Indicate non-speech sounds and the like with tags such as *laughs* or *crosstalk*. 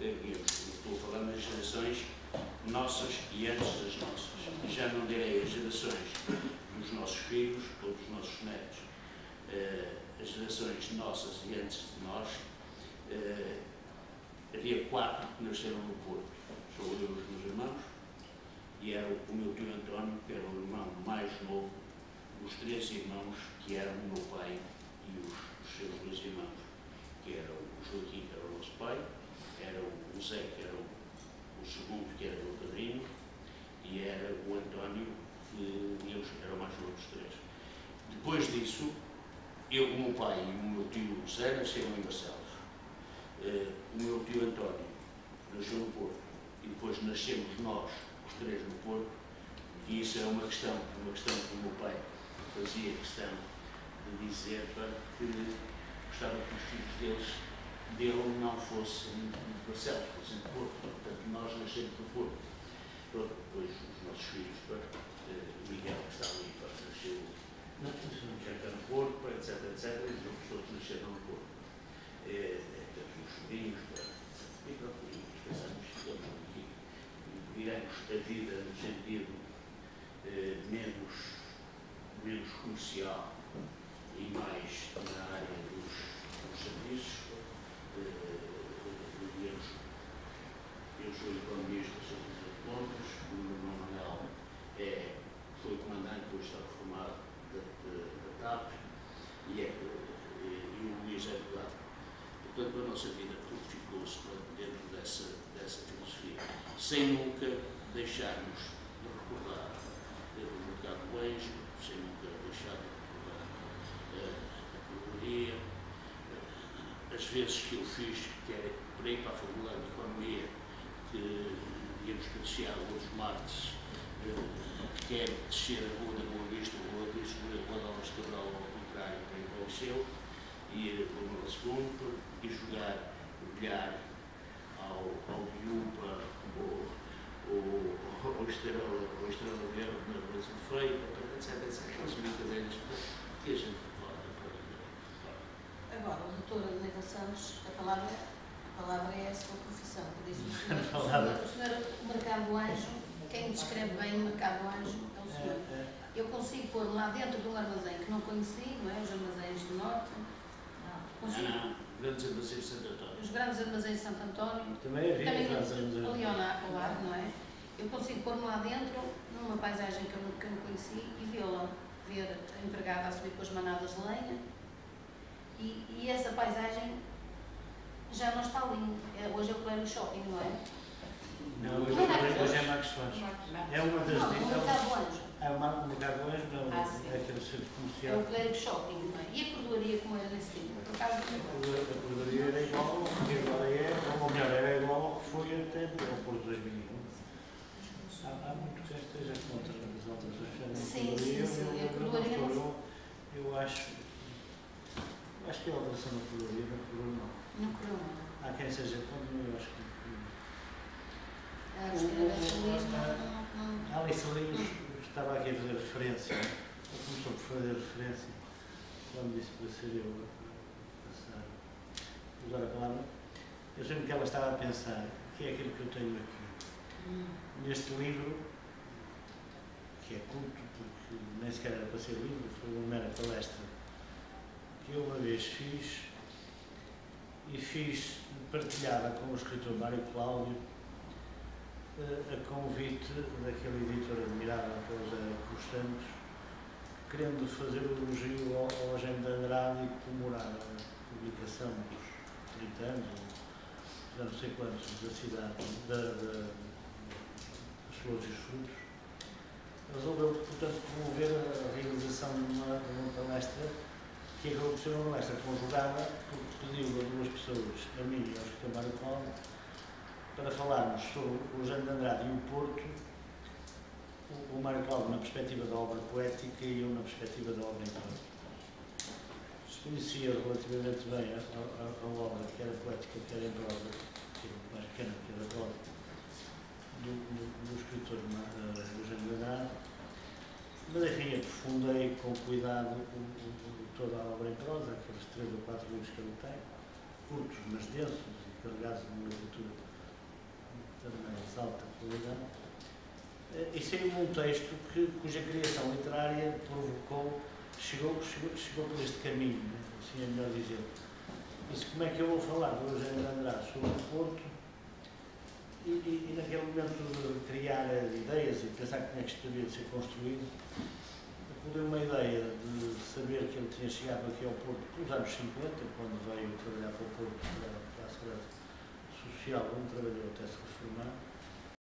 estou falando das gerações nossas e antes das nossas. Já não direi as gerações dos nossos filhos ou dos nossos netos. Eh, as gerações nossas e antes de nós, eh, havia quatro que nasceram no Porto. Sou eu e os meus irmãos, e era o meu tio António, que era o irmão mais novo dos três irmãos que eram o meu pai e os, os seus dois irmãos, que era o Joaquim, que era o nosso pai, era o Zé, que era o, o segundo, que era o meu padrinho, e era o António, que eles eram mais novos dos três. Depois disso, eu, o meu pai e o meu tio Zé nasceram em Barcelos. Uh, o meu tio António nasceu no Porto e depois nascemos nós, os três no Porto, e isso é uma questão, uma questão que o meu pai fazia questão de dizer para que gostava que os filhos deles dele não fossem de Barcelos, fossem de Porto. Portanto, nós nascemos no Porto. Pronto, depois os nossos filhos, o Miguel que está ali, para, nasceu já está no Porto, etc, etc, e os outros todos nasceram no Porto. É, é, os sobrinhos. E pronto, e pensamos que viramos a vida no sentido eh, menos, menos comercial e mais na área dos, dos serviços. Eh, eu sou economista, sou de contas, o meu irmão Manuel é, foi comandante, depois está reformado da, da, TAP e, é, e o Luís é advogado. Portanto, a nossa vida tudo ficou-se dentro dessa, dessa filosofia, sem nunca deixarmos de recordar o mercado do sem nunca deixar de recordar a correria, as vezes que eu fiz, que era para ir para a Faculdade de Economia, que íamos descer outros martes, quer descer a rua da Boa Vista a subir a rua Alves Cabral ao contrário para ir para o Liceu, ir para o Número Segundo e jogar bilhar ao, ao Biúpa ou, ou, ou Estrela, Estrela Verde na Brasil Feia, etc, etc. Aquelas brincadeiras que a gente Agora, o doutor Neiva Santos, a palavra, a palavra é a sua profissão, por isso o senhor, *laughs* o senhor, mercado do anjo, quem descreve bem o mercado do anjo é o senhor. É, é. Eu consigo pôr lá dentro de um armazém que não conheci, não é? Os armazéns do Norte. Não, consigo. Não, não. Grandes armazéns de Santo António. Os grandes armazéns de Santo António. Também havia também ali ao lado, não é? Eu consigo pôr-me lá dentro, numa paisagem que eu, que eu não conheci, e vê-la, ver a empregada a subir com as manadas de lenha. E, e essa paisagem já não está ali. É, hoje é o pleno shopping, não é? Não, hoje, hoje, hoje é Marcos Fãs. É uma das não, dicas. É o mercado anjo, não, ah, é aquele centro comercial. É o Clérigo Shopping, não é? E a cordoaria como era nesse tempo? Por acaso A cordoaria era igual ao que agora é, ou melhor, era igual ao que foi até ao Porto 2001. Há, há muito que esteja contra as alterações Sim, sim, sim. A cordoaria não Eu acho. Acho que a alteração da cordoaria não correu não. Não correu não. Há quem seja contra, eu acho que. A Alice Lins estava aqui a fazer referência, ele começou por fazer referência, quando disse para ser eu a passar, usar a palavra, eu sempre que ela estava a pensar, o que é aquilo que eu tenho aqui? Hum. Neste livro, que é culto, porque nem sequer era para ser livro, foi uma mera palestra, eu uma vez fiz, e fiz partilhada com o escritor Mário Cláudio, a convite daquele editor admirável que é José Cruz Santos, querendo fazer o elogio ao, ao Andrade e comemorar a publicação dos 30 anos, já não sei quantos, da cidade, da, da, das flores e os frutos, resolveu, portanto, promover a realização de uma, de uma palestra que acabou por ser uma palestra conjugada, porque pediu a duas pessoas, a mim e ao escritor Mário Cláudio, para falarmos sobre o Jean de Andrade e o Porto, o, o Mário Cláudio na perspectiva da obra poética e eu na perspectiva da obra. Se conhecia relativamente bem a, a, a, obra, que era poética, que era em prosa, que era mais pequena, que era a prosa, do, do, do escritor do Jean de Andrade, mas enfim, aprofundei com cuidado toda a obra em prosa, aqueles três ou quatro livros que ele tem, curtos, mas densos e carregados de uma literatura mais alta qualidade. Eh, e saiu um texto que, cuja criação literária provocou, chegou, chegou, chegou por este caminho, né? assim é melhor dizer. Disse como é que eu vou falar do Eugênio Andrade sobre o Porto e, e, e, naquele momento de criar ideias e pensar como é que isto devia ser construído, deu uma ideia de saber que ele tinha chegado aqui ao Porto nos anos 50, quando veio trabalhar para o Porto, para, para a Segurança Social, onde trabalhou até se reformar,